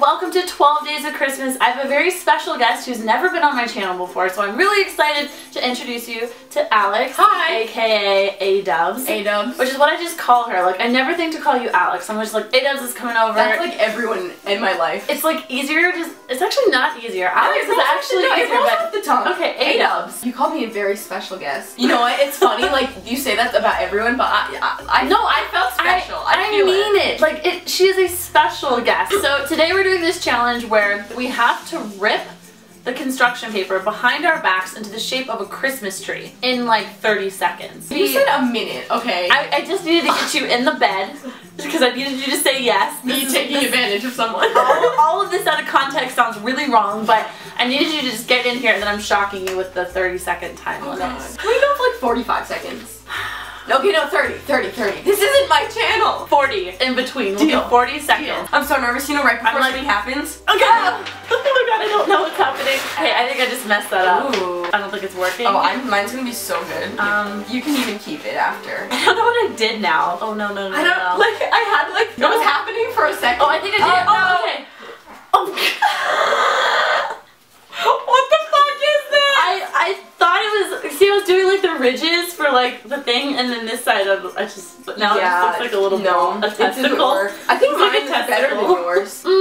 welcome to 12 Days of Christmas. I have a very special guest who's never been on my channel before, so I'm really excited to introduce you to Alyx, Hi. aka AyyDubs. AyyDubs. Which is what I just call her. Like, I never think to call you Alyx. I'm just like, AyyDubs is coming over. That's like everyone in my life. it's like easier to, it's actually not easier. Alyx it is rolls off the- actually no, it easier, but off the tongue. Okay, AyyDubs. You called me a very special guest. You know what? It's funny, like, you say that about everyone, but I, I, I No, I felt special. I, I feel mean it. Like it, she is a special guest. So today we're doing this challenge where we have to rip the construction paper behind our backs into the shape of a Christmas tree in like 30 seconds. You said a minute, okay? I, I just needed to get you in the bed because I needed you to say yes. Me This taking this- advantage of someone. all, all of this out of context sounds really wrong, but I needed you to just get in here and then I'm shocking you with the 30 second time Oh limit. god. Can we go for like 45 seconds? Okay, no, 30, 30, 30. This isn't my channel. 40 in between. We'll Deal. 40 seconds. I'm so nervous, you know, right before like- something happens. Okay. oh my god, I don't know what's happening. Hey, I think I just messed that up. Ooh. I don't think it's working. Oh, I'm, mine's gonna be so good. Um, you can even keep it after. I don't know what I did now. Oh no no no I don't no. like. I had like it was happening for a second. oh, I think I did. Oh, no, oh. okay. Oh. what the fuck is that? I I thought it was. See, I was doing like the ridges for like the thing, and then this side of I just. But now it just looks like a little no, a testicle. I think It's like mine is better than yours.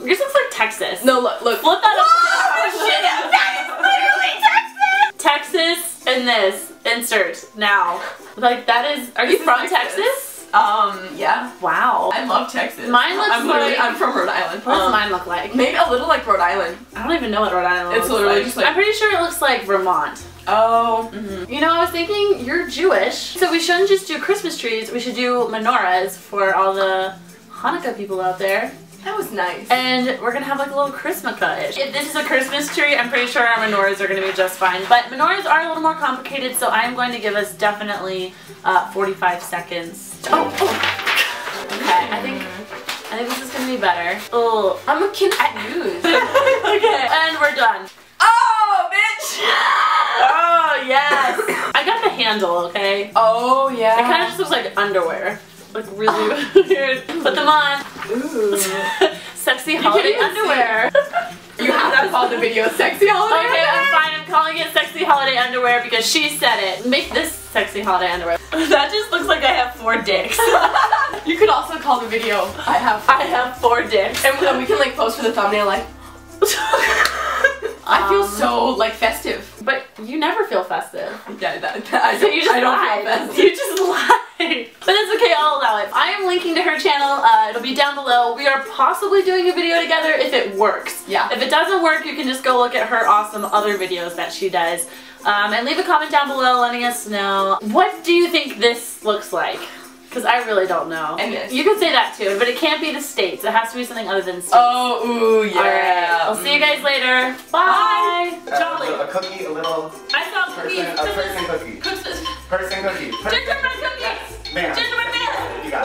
Mm, yours looks like Texas. No, look, look. Flip that Whoa, up. shit, that is literally Texas. Texas and this insert now. Like that is. Are you This from Texas. Texas? Um, yeah. Wow. I love Texas. Mine looks I'm like- I'm from Rhode Island. What does Um, mine look like? Maybe a little like Rhode Island. I don't even know what Rhode Island It's looks literally like. just like- I'm pretty sure it looks like Vermont. Oh. You know, I was thinking you're Jewish, so we shouldn't just do Christmas trees. We should do menorahs for all the Hanukkah people out there. That was nice. And we're gonna have like a little Christmas-ish. If this is a Christmas tree, I'm pretty sure our menorahs are gonna be just fine. But menorahs are a little more complicated, so I am going to give us definitely uh, 45 seconds. Oh, oh. Okay, I think I think this is gonna be better. Oh, I'm a confused. okay, and we're done. oh, bitch! Oh yes! I got the handle, okay? Oh, yeah. It kind of just looks like underwear. Like really weird. Put them on. Ooh. Sexy holiday even underwear. You have to call the video sexy holiday. Okay, I'm fine. I'm calling it sexy holiday underwear because she said it. Make this sexy holiday underwear. That just looks like I have four dicks. You could also call the video I have I have four dicks. and then we can like post for the thumbnail like I feel Um, so like festive. But you never feel festive. Yeah, that, that- I So don't, you just I lied. feel festive. You just lied. But it's okay, I'll allow it. I am linking to her channel. Uh, it'll be down below. We are possibly doing a video together if it works. Yeah. If it doesn't work, you can just go look at her awesome other videos that she does. Um, and leave a comment down below letting us know. What do you think this looks like? Because I really don't know. And this. You could say that too, but it can't be the states. It has to be something other than states. Oh, ooh, yeah. Alright, I'll see you guys later. Bye. Uh, Jolly. A cookie, a little I saw cookies. person, a person cookie. Person cookie. Person Gingerbread cookies. Ma'am. Gingerbread